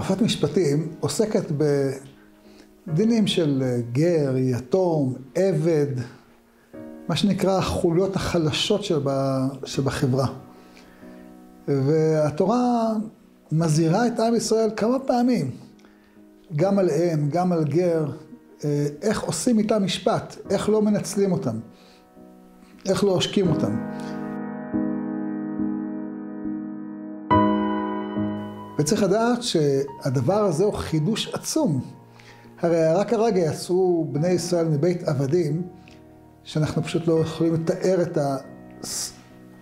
פרשת משפטים עוסקת בדינים של גר, יתום, עבד, מה שנקרא החוליות החלשות שבחברה. והתורה מזהירה את עם ישראל כמה פעמים, גם על אם, גם על גר, איך עושים איתם משפט, איך לא מנצלים אותם, איך לא עושקים אותם. וצריך לדעת שהדבר הזה הוא חידוש עצום. הרי רק הרגע יצאו בני ישראל מבית עבדים, שאנחנו פשוט לא יכולים לתאר את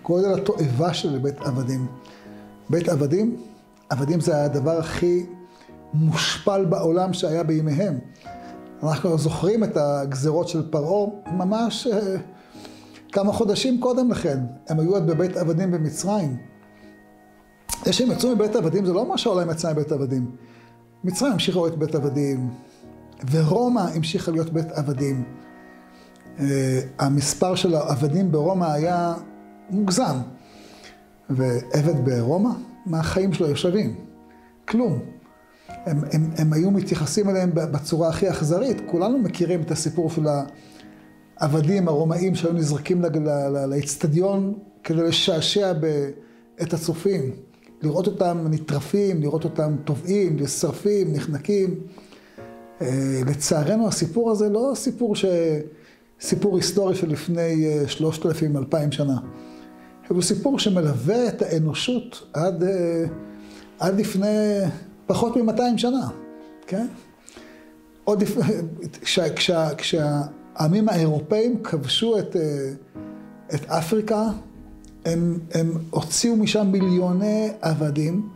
גודל התועבה של בית עבדים. בית עבדים, עבדים זה הדבר הכי מושפל בעולם שהיה בימיהם. אנחנו זוכרים את הגזרות של פרעה ממש כמה חודשים קודם לכן. הם היו עוד בבית עבדים במצרים. זה שהם יצאו מבית עבדים זה לא אומר שהעולם יצא מבית עבדים. מצרים המשיכה להיות בית עבדים, ורומא המשיכה להיות בית עבדים. המספר של העבדים ברומא היה מוגזם. ועבד ברומא, מה החיים שלו היו שווים? כלום. הם, הם, הם היו מתייחסים אליהם בצורה הכי אכזרית. כולנו מכירים את הסיפור של העבדים הרומאים שהיו נזרקים לאצטדיון כדי לשעשע את הצופים. לראות אותם נטרפים, לראות אותם טובעים, נשרפים, נחנקים. לצערנו הסיפור הזה לא סיפור, ש... סיפור היסטורי של לפני שלושת אלפים, אלפיים שנה. הוא סיפור שמלווה את האנושות עד, עד לפני פחות מ-200 שנה, כן? עוד לפני, כשה, כשה, כשהעמים האירופאים כבשו את, את אפריקה, הם, הם הוציאו משם מיליוני עבדים,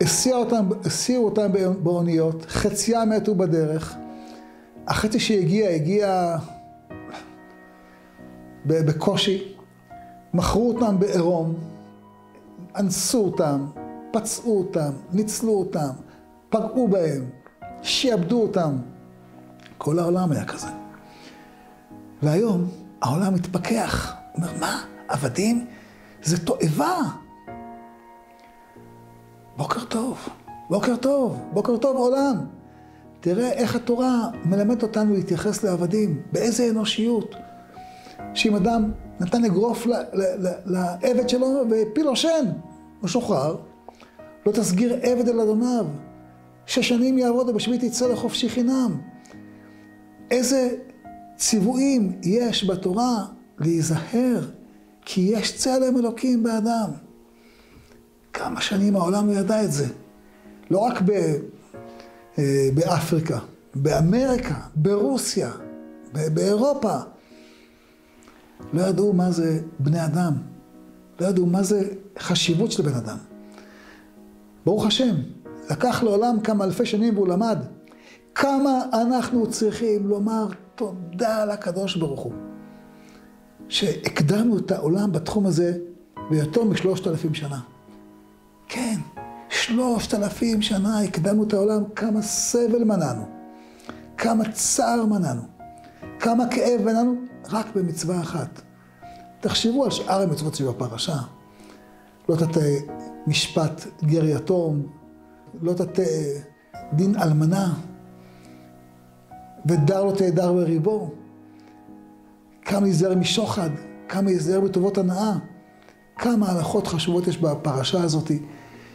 הסיעו אותם, הסיעו אותם באוניות, חציים מתו בדרך. החצי שהגיע, הגיע בקושי. מכרו אותם בעירום, אנסו אותם, פצעו אותם, ניצלו אותם, פגעו בהם, שיעבדו אותם. כל העולם היה כזה. והיום העולם מתפכח. אומר, מה? עבדים? זה תועבה. בוקר טוב, בוקר טוב, בוקר טוב עולם. תראה איך התורה מלמדת אותנו להתייחס לעבדים, באיזה אנושיות. שאם אדם נתן אגרוף לעבד שלו והפיל לו שן, הוא שוחרר. לא תסגיר עבד אל אדוניו. שש שנים יעבוד ובשביל יצא לחופשי חינם. איזה ציוויים יש בתורה להיזהר, כי יש צלם אלוקים באדם. כמה שנים העולם לא ידע את זה. לא רק ב, אה, באפריקה, באמריקה, ברוסיה, באירופה. לא ידעו מה זה בני אדם. לא ידעו מה זה חשיבות של בן אדם. ברוך השם, לקח לעולם כמה אלפי שנים והוא למד כמה אנחנו צריכים לומר תודה לקדוש ברוך הוא. שהקדמנו את העולם בתחום הזה ביותר משלושת אלפים שנה. כן, שלושת אלפים שנה הקדמנו את העולם, כמה סבל מנענו, כמה צער מנענו, כמה כאב מנענו, רק במצווה אחת. תחשבו על שאר המצוות שבפרשה. לא תטה משפט גר יתום, לא תטה דין אלמנה, ודר לא תהדר בריבו. כמה ייזהר משוחד, כמה ייזהר בטובות הנאה. כמה הלכות חשובות יש בפרשה הזאת,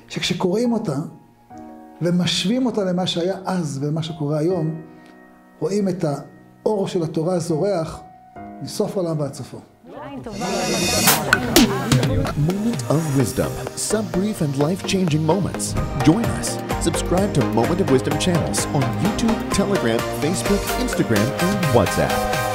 שכשקוראים אותה ומשווים אותה למה שהיה אז ולמה שקורה היום, רואים את האור של התורה זורח מסוף עולם ועד סופו. Moment of Wisdom, some brief and life-changing moments. Join us. Subscribe to Moment of Wisdom channels on YouTube, Telegram, Facebook, Instagram, and WhatsApp.